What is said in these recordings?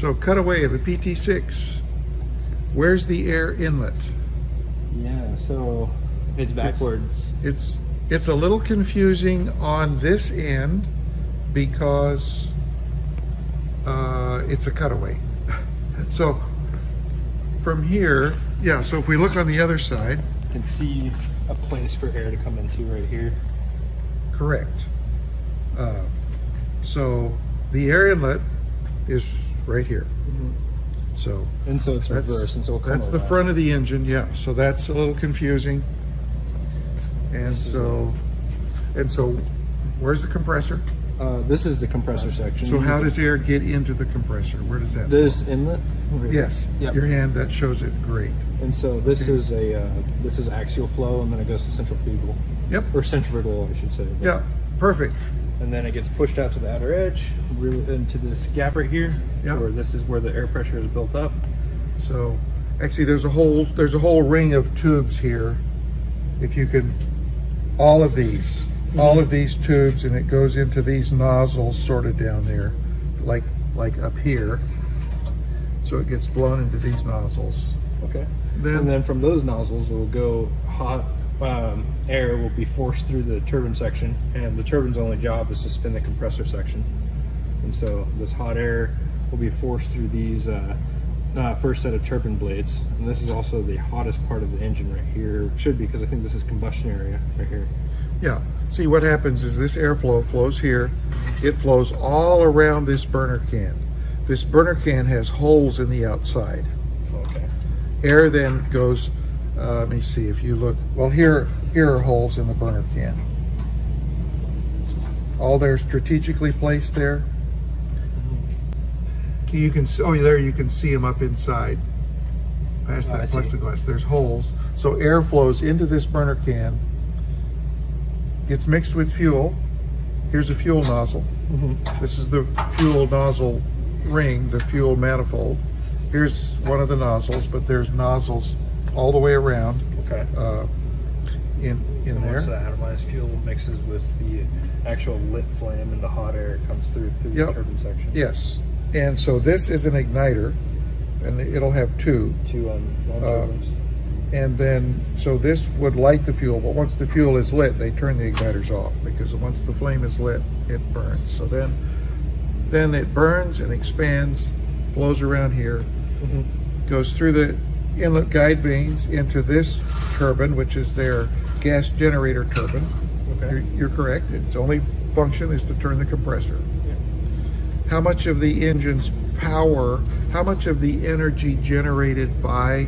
So cutaway of a PT6. Where's the air inlet? Yeah, so it's backwards. It's it's a little confusing on this end because uh, it's a cutaway. so from here, yeah, so if we look on the other side, you can see a place for air to come into right here. Correct. Uh, so the air inlet is right here. Mm -hmm. So and so it's reverse, and so that's the front of the engine. Yeah, so that's a little confusing. And so, and so, where's the compressor? Uh, this is the compressor section. So how does air get into the compressor? Where does that? This inlet. Yes. Yep. Your hand that shows it great. And so this okay. is a uh, this is axial flow, and then it goes to centrifugal. Yep. Or centrifugal, I should say. Yeah. Perfect. And then it gets pushed out to the outer edge, into this gap right here, yep. where this is where the air pressure is built up. So, actually, there's a whole there's a whole ring of tubes here. If you can, all of these all of mm-hmm. these tubes and it goes into these nozzles sort of down there, like, like up here. So it gets blown into these nozzles. Okay. Then, and then from those nozzles, it will go hot um, air will be forced through the turbine section, and the turbine's only job is to spin the compressor section. And so this hot air will be forced through these uh, uh, first set of turbine blades. And this is also the hottest part of the engine right here. Should be because I think this is combustion area right here. Yeah. See what happens is this airflow flows here. It flows all around this burner can. This burner can has holes in the outside. Okay. Air then goes, uh, let me see if you look, well here, here are holes in the burner can. All they're strategically placed there. You can, oh there you can see them up inside past oh, that plexiglass. There's holes. So air flows into this burner can gets mixed with fuel. Here's a fuel nozzle. Mm -hmm. This is the fuel nozzle ring, the fuel manifold. Here's one of the nozzles, but there's nozzles all the way around. Okay. Uh, in in and there. Once the atomized fuel mixes with the actual lit flame and the hot air comes through through yep. the turbine section. Yes. And so this is an igniter, and it'll have two. Two on, on uh, and then so this would light the fuel but once the fuel is lit they turn the igniters off because once the flame is lit it burns so then then it burns and expands flows around here mm -hmm. goes through the inlet guide vanes into this turbine which is their gas generator turbine okay you're, you're correct its only function is to turn the compressor yeah. how much of the engine's power how much of the energy generated by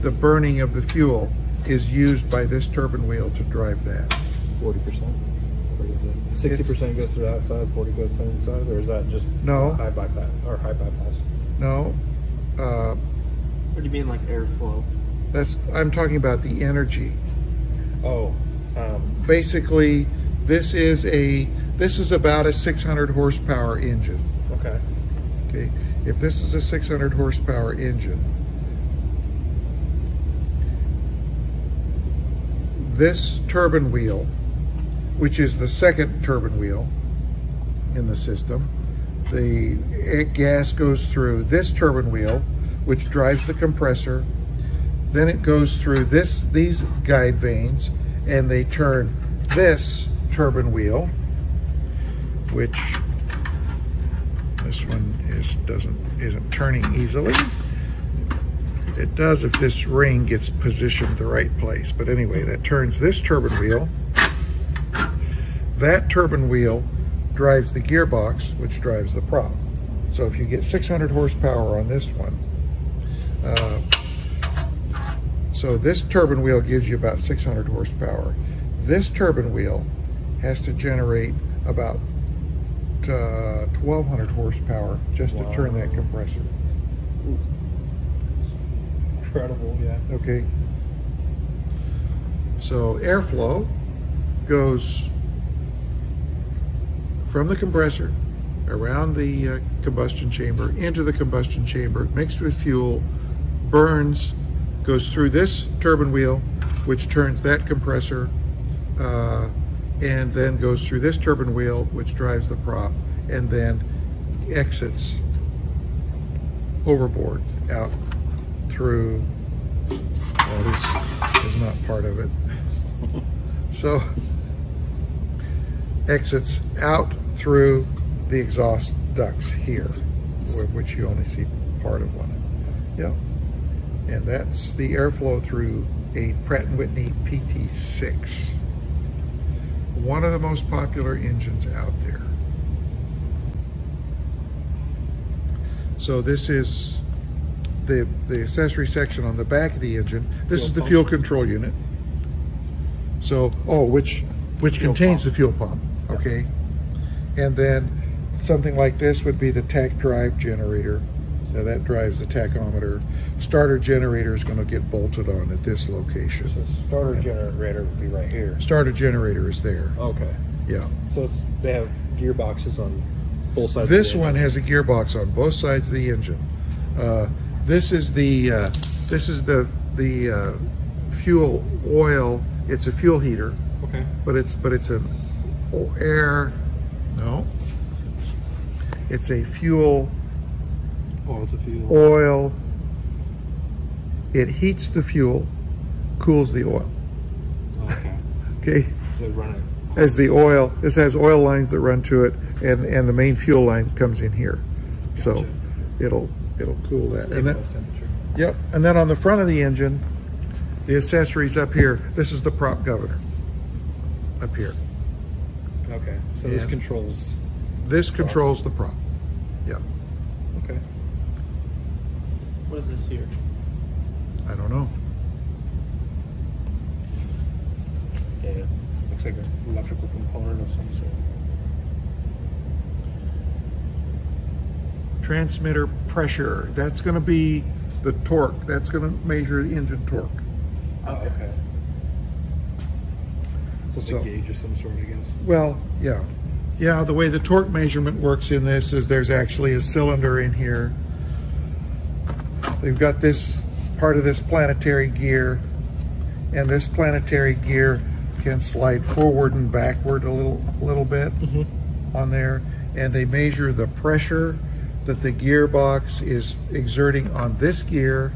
the burning of the fuel is used by this turbine wheel to drive that. 40%? Or it 60% goes to the outside, 40 goes to the inside, or is that just no high bypass or high bypass? No. What do you mean like airflow? That's I'm talking about the energy. Oh. Um, Basically, this is a this is about a 600 horsepower engine. Okay. Okay. If this is a 600 horsepower engine, this turbine wheel, which is the second turbine wheel in the system, the gas goes through this turbine wheel, which drives the compressor. Then it goes through this these guide vanes, and they turn this turbine wheel, which this one is doesn't isn't turning easily. It does if this ring gets positioned the right place. But anyway, that turns this turbine wheel. That turbine wheel drives the gearbox, which drives the prop. So if you get 600 horsepower on this one, uh, so this turbine wheel gives you about 600 horsepower. This turbine wheel has to generate about uh, 1200 horsepower just wow. to turn that compressor incredible, yeah. Okay. So airflow goes from the compressor around the uh, combustion chamber into the combustion chamber, mixed with fuel, burns, goes through this turbine wheel, which turns that compressor, uh, and then goes through this turbine wheel, which drives the prop, and then exits overboard out through, well, this is not part of it. So exits out through the exhaust ducts here, which you only see part of one. Yeah. And that's the airflow through a Pratt & Whitney PT6. One of the most popular engines out there. So this is the, the accessory section on the back of the engine. This Fuel is the pump. fuel control unit. So, oh, which, which Fuel contains pump. the fuel pump, okay? And then something like this would be the tach drive generator. Now that drives the tachometer. Starter generator is gonna get bolted on at this location. So starter generator would be right here. Starter generator is there, Okay. yeah. So they have gearboxes on both sides. This of the one has a gearbox on both sides of the engine. Uh, this is the uh, this is the the uh, fuel oil. It's a fuel heater, Okay. but it's but it's an air. No, it's a fuel Oil to fuel. oil. It heats the fuel, cools the oil. Okay. Okay, So run it. as the oil. This has oil lines that run to it, and and the main fuel line comes in here. So it'll it'll cool that. And then, Yep, and then on the front of the engine, the accessories up here, this is the prop governor. Up here. Okay. So this controls. This controls the prop. Yeah, Okay. What is this here? I don't know. Yeah. Looks like an electrical component of some sort. Transmitter pressure, that's gonna be the torque. That's gonna measure the engine torque. Oh, okay. So it's So- a gauge of some sort, I guess. Well, yeah. Yeah, the way the torque measurement works in this is there's actually a cylinder in here. They've got this part of this planetary gear, and this planetary gear can slide forward and backward a little, little bit mm-hmm. on there, and they measure the pressure that the gearbox is exerting on this gear,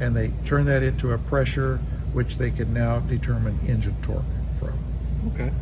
and they turn that into a pressure which they can now determine engine torque from. Okay.